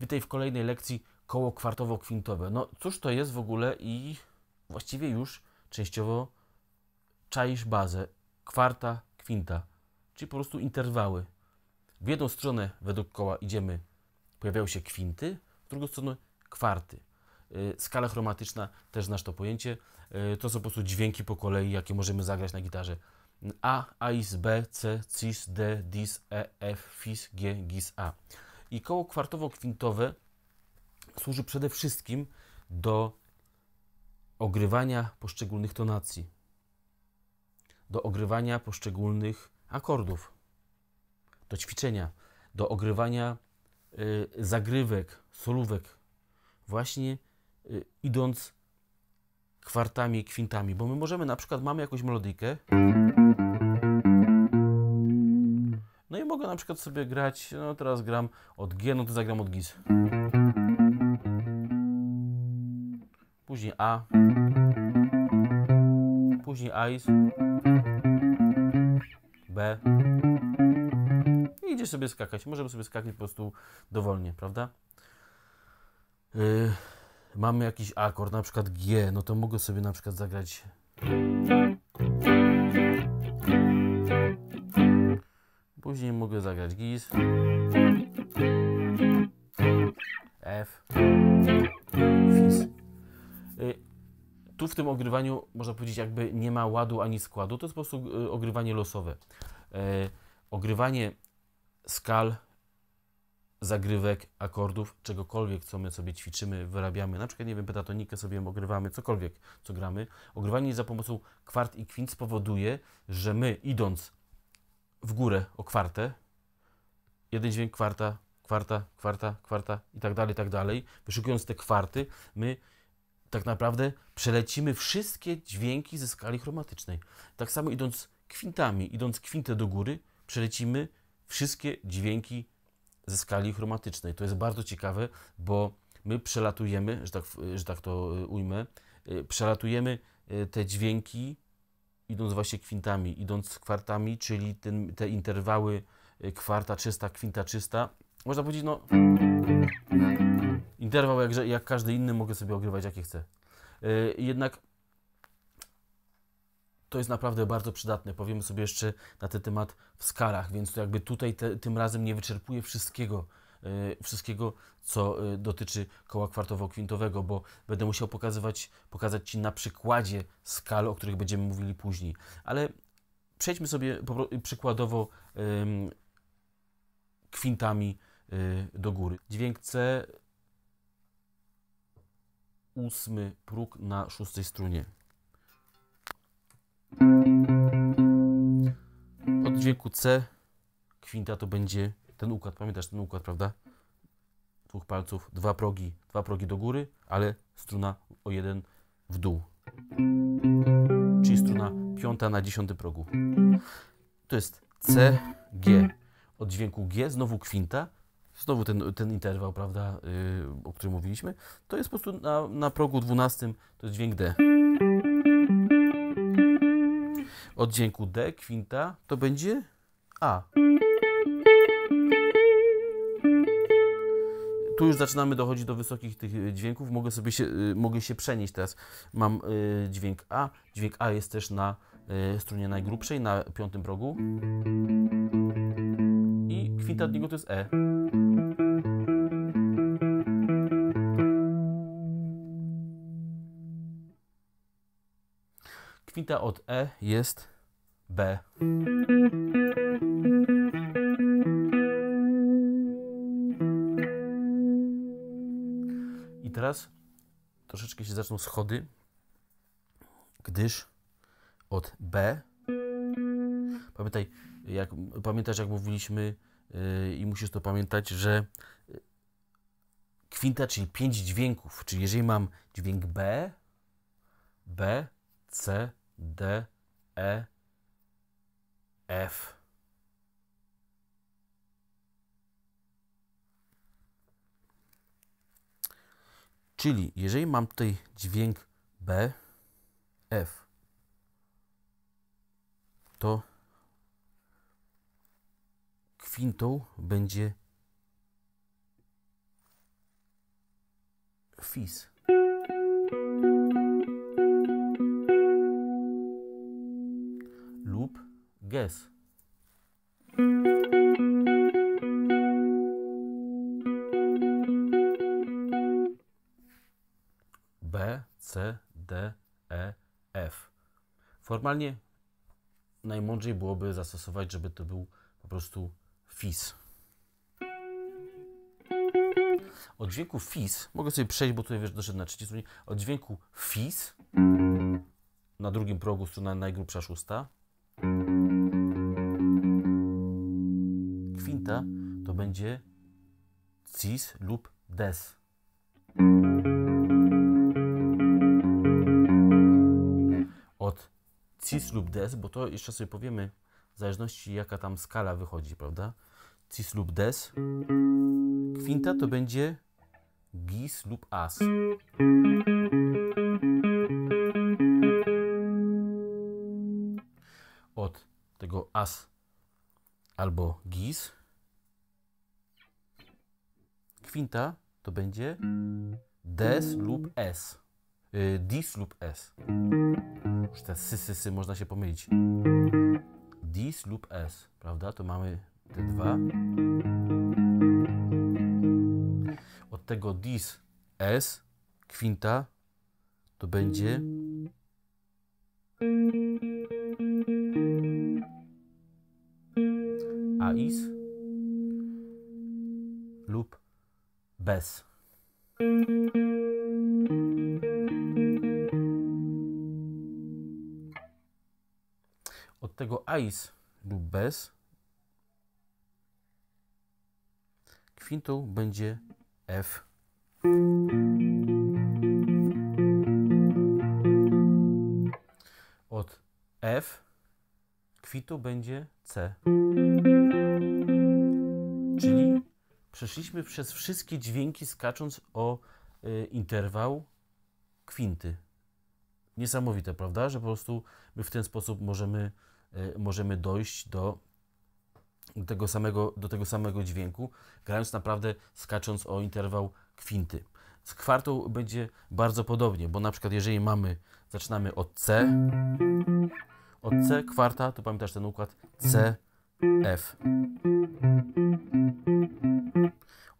Witaj w kolejnej lekcji koło kwartowo-kwintowe. No cóż to jest w ogóle i właściwie już częściowo czaisz bazę. Kwarta, kwinta, czyli po prostu interwały. W jedną stronę według koła idziemy, pojawiają się kwinty, w drugą stronę kwarty. Y, Skala chromatyczna, też znasz to pojęcie, y, to są po prostu dźwięki po kolei, jakie możemy zagrać na gitarze. A, AIS, B, C, CIS, D, DIS, E, F, FIS, G, GIS, A. I koło kwartowo-kwintowe służy przede wszystkim do ogrywania poszczególnych tonacji, do ogrywania poszczególnych akordów, do ćwiczenia, do ogrywania y, zagrywek, solówek, właśnie y, idąc kwartami, kwintami, bo my możemy na przykład, mamy jakąś melodyjkę, mogę na przykład sobie grać, no teraz gram od G, no to zagram od GIS. Później A. Później AIS. B. I idzie sobie skakać. Możemy sobie skakać po prostu dowolnie, prawda? Yy, mamy jakiś akord, na przykład G, no to mogę sobie na przykład zagrać Później mogę zagrać GIS, F, FIS. Y, Tu w tym ogrywaniu można powiedzieć jakby nie ma ładu ani składu, to jest po prostu y, ogrywanie losowe. Y, Ogrywanie skal, zagrywek, akordów, czegokolwiek, co my sobie ćwiczymy, wyrabiamy, na przykład, nie wiem, pentatonikę sobie ogrywamy, cokolwiek, co gramy. Ogrywanie za pomocą kwart i kwint spowoduje, że my idąc w górę o kwartę, jeden dźwięk kwarta, kwarta, kwarta, kwarta i tak dalej, i tak dalej. Wyszukując te kwarty, my tak naprawdę przelecimy wszystkie dźwięki ze skali chromatycznej. Tak samo idąc kwintami, idąc kwintę do góry, przelecimy wszystkie dźwięki ze skali chromatycznej. To jest bardzo ciekawe, bo my przelatujemy, że tak, że tak to y, ujmę, y, przelatujemy y, te dźwięki idąc właśnie kwintami, idąc kwartami, czyli ten, te interwały y, kwarta czysta, kwinta czysta. Można powiedzieć, no interwał jak, jak każdy inny mogę sobie ogrywać jakie chcę. Y, Jednak to jest naprawdę bardzo przydatne. Powiemy sobie jeszcze na ten temat w skalach, więc to jakby tutaj te, tym razem nie wyczerpuję wszystkiego, wszystkiego, co y, dotyczy koła kwartowo-kwintowego, bo będę musiał pokazywać, pokazać Ci na przykładzie skal, o których będziemy mówili później. Ale przejdźmy sobie przykładowo kwintami y, do góry. Dźwięk C, ósmy próg na szóstej strunie. Od dźwięku C kwinta to będzie ten układ. Pamiętasz ten układ, prawda? Dwóch palców, dwa progi, dwa progi do góry, ale struna o jeden w dół. Czyli struna piąta na dziesiątym progu. To jest C, G. Od dźwięku G znowu kwinta. Znowu ten, ten interwał, prawda, yy, o którym mówiliśmy. To jest po prostu na, na progu dwunastym, to jest dźwięk D. Od dźwięku D, kwinta, to będzie A. Tu już zaczynamy dochodzić do wysokich tych dźwięków. Mogę sobie się, y, mogę się przenieść teraz. Mam y, dźwięk A. Dźwięk A jest też na strunie najgrubszej, na piątym progu. I kwinta od niego to jest E. Kwinta od E jest B. troszeczkę się zaczną schody, gdyż od B pamiętaj, jak, pamiętasz jak mówiliśmy yy, i musisz to pamiętać, że yy, kwinta, czyli pięć dźwięków, czyli jeżeli mam dźwięk B, B, C, D, E, F. Czyli jeżeli mam tutaj dźwięk B, F, to kwintą będzie fis. Lub ges. B, C, D, E, F. Formalnie najmądrzej byłoby zastosować, żeby to był po prostu fis. Od dźwięku fis, mogę sobie przejść, bo tutaj wiesz, doszedł na trzeciej stronie. Od dźwięku fis na drugim progu strona najgrubsza szósta. Kwinta to będzie cis lub des. Cis lub des, bo to jeszcze sobie powiemy, w zależności jaka tam skala wychodzi, prawda? Cis lub des. Kwinta to będzie gis lub as. Od tego as albo gis. Kwinta to będzie des lub s. Y, dis lub s. Już te sy, sy, sy można się pomylić. Dis lub s, prawda? To mamy te dwa. Od tego dis s kwinta to będzie ais lub bez. Tego ais lub bez kwintą będzie F. Od F kwitą będzie C. Czyli przeszliśmy przez wszystkie dźwięki skacząc o y, interwał kwinty. Niesamowite, prawda? Że po prostu my w ten sposób możemy, możemy dojść do, do, tego samego, do tego samego dźwięku, grając naprawdę skacząc o interwał kwinty. Z kwartą będzie bardzo podobnie, bo na przykład jeżeli mamy, zaczynamy od C, od C kwarta, to pamiętasz ten układ C, F.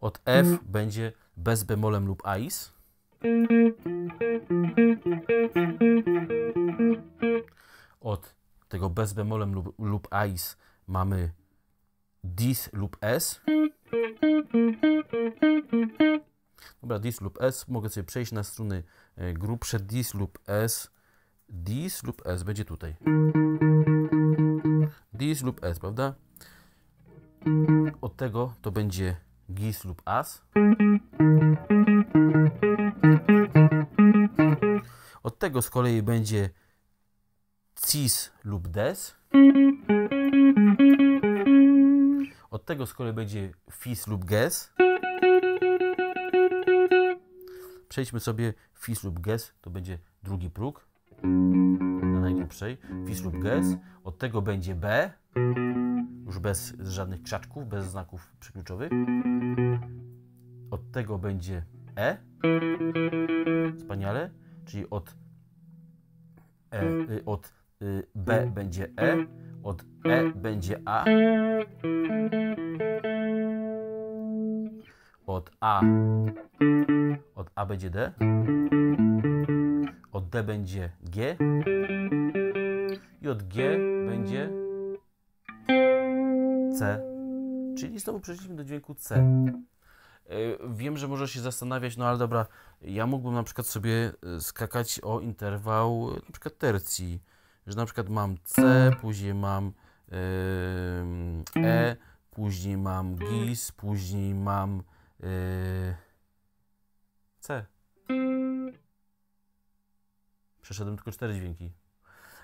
Od F będzie bez bemolem lub ais. Od tego bez bemolem lub, lub ais mamy dis lub s. Dobra, dis lub s. Mogę sobie przejść na struny e, grubsze. Dis lub s. Dis lub s będzie tutaj. Dis lub s, prawda? Od tego to będzie gis lub as. Od tego z kolei będzie cis lub des. Od tego z kolei będzie fis lub ges. Przejdźmy sobie fis lub ges, to będzie drugi próg na najgrubszej. Fis lub ges. Od tego będzie B, już bez żadnych krzaczków, bez znaków przykluczowych. Od tego będzie E. Wspaniale. Czyli od, e, y, od B będzie E, od E będzie A. Od A od A będzie D. Od D będzie G. I od G będzie C. Czyli znowu przeszliśmy do dźwięku C. Yy, Wiem, że możesz się zastanawiać, no ale dobra, ja mógłbym na przykład sobie y, skakać o interwał y, na przykład tercji, że na przykład mam C, później mam yy, E, później mam GIS, później mam yy, C. Przeszedłem tylko cztery dźwięki.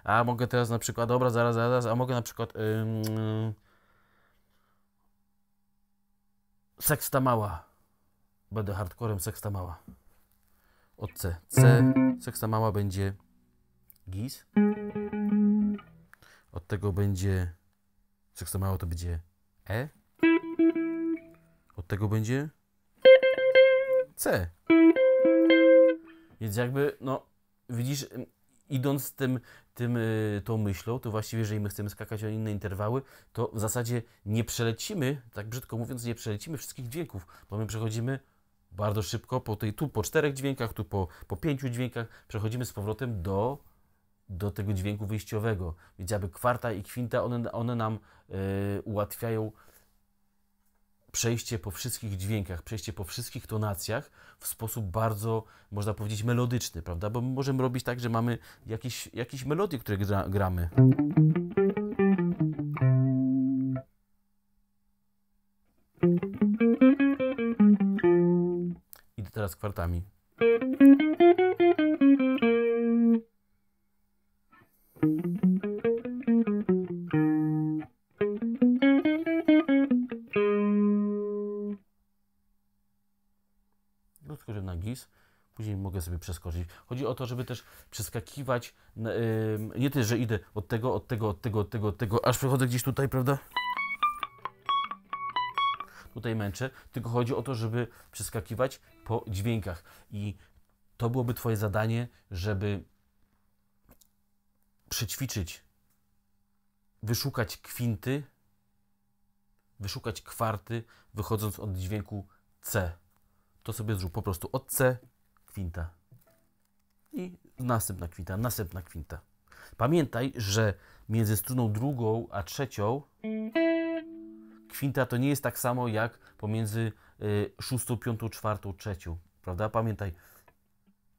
A mogę teraz na przykład, dobra, zaraz, zaraz, a mogę na przykład ym, seksta mała. Będę hardcorem seksta mała. Od C. C, seksta mała będzie gis. Od tego będzie seksta mała to będzie E. Od tego będzie C. Więc jakby, no, widzisz, idąc tym, tym, y, tą myślą, to właściwie, jeżeli my chcemy skakać o inne interwały, to w zasadzie nie przelecimy, tak brzydko mówiąc, nie przelecimy wszystkich dźwięków, bo my przechodzimy bardzo szybko po tej, tu po czterech dźwiękach, tu po, po pięciu dźwiękach, przechodzimy z powrotem do, do tego dźwięku wyjściowego. Więc jakby kwarta i kwinta, one, one nam y, ułatwiają przejście po wszystkich dźwiękach, przejście po wszystkich tonacjach w sposób bardzo, można powiedzieć, melodyczny, prawda? Bo możemy robić tak, że mamy jakieś, jakieś melodie, które gra, gramy. Idę teraz kwartami. Sobie przeskoczyć. Chodzi o to, żeby też przeskakiwać, nie tyle, że idę od tego, od tego, od tego, od tego, od tego, aż przechodzę gdzieś tutaj, prawda? Tutaj męczę, tylko chodzi o to, żeby przeskakiwać po dźwiękach. I to byłoby Twoje zadanie, żeby przećwiczyć, wyszukać kwinty, wyszukać kwarty, wychodząc od dźwięku C to sobie zrób po prostu od C kwinta. I następna kwinta, następna kwinta. Pamiętaj, że między struną drugą a trzecią kwinta to nie jest tak samo jak pomiędzy y, szóstą, piątą, czwartą, trzecią. Prawda? Pamiętaj,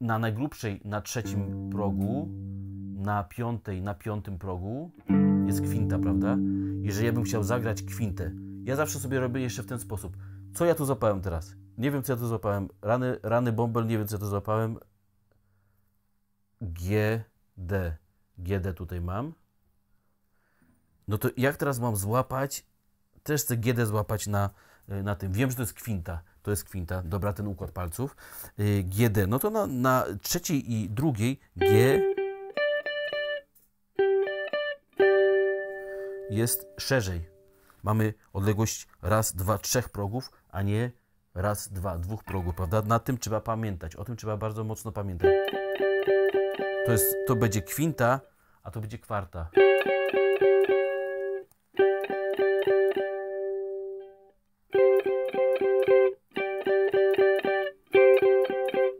na najgrubszej, na trzecim progu, na piątej, na piątym progu jest kwinta, prawda? Jeżeli ja bym chciał zagrać kwintę, ja zawsze sobie robię jeszcze w ten sposób. Co ja tu zapałem teraz? Nie wiem, co ja tu złapałem. Rany, rany bąbel, nie wiem, co ja tu złapałem. G, D. GD tutaj mam. No to jak teraz mam złapać? Też chcę GD złapać na, na tym. Wiem, że to jest kwinta. To jest kwinta. Dobra, ten układ palców. Y, GD. No to na, na trzeciej i drugiej G jest szerzej. Mamy odległość raz, dwa, trzech progów, a nie raz, dwa, dwóch progów, prawda? Na tym trzeba pamiętać, o tym trzeba bardzo mocno pamiętać. To, jest, to będzie kwinta, a to będzie kwarta.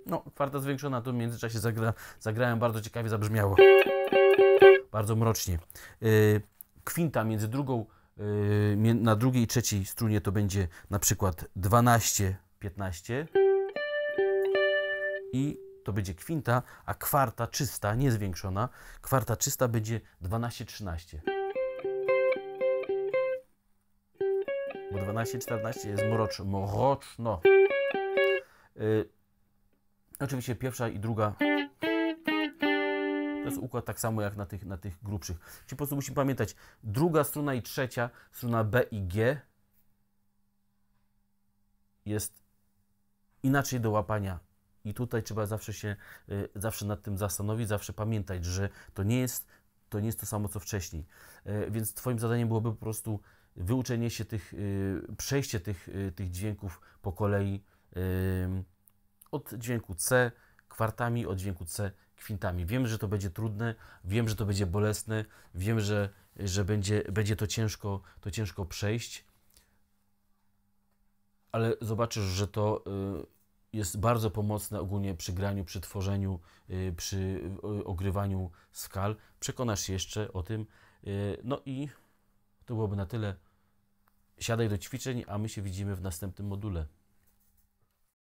No, kwarta zwiększona, to w międzyczasie zagra, zagrałem bardzo ciekawie, zabrzmiało. Bardzo mrocznie. Yy, kwinta między drugą na drugiej i trzeciej strunie to będzie na przykład 12, 15 i to będzie kwinta, a kwarta czysta, niezwiększona, kwarta czysta będzie 12, 13. Bo 12, 14 jest mroczno. mroczno. Yy, oczywiście pierwsza i druga to jest układ tak samo jak na tych, na tych grubszych. Czyli po prostu musimy pamiętać, druga struna i trzecia, struna B i G jest inaczej do łapania. I tutaj trzeba zawsze się, y, zawsze nad tym zastanowić, zawsze pamiętać, że to nie jest to, nie jest to samo co wcześniej. Y, więc Twoim zadaniem byłoby po prostu wyuczenie się tych, y, przejście tych, tych dźwięków po kolei od dźwięku C kwartami, od dźwięku C kwintami. Wiem, że to będzie trudne, wiem, że to będzie bolesne, wiem, że, że będzie, będzie to, ciężko, to ciężko przejść, ale zobaczysz, że to y, jest bardzo pomocne ogólnie przy graniu, przy tworzeniu, y, przy y, ogrywaniu skal. Przekonasz się jeszcze o tym. No i to byłoby na tyle. Siadaj do ćwiczeń, a my się widzimy w następnym module.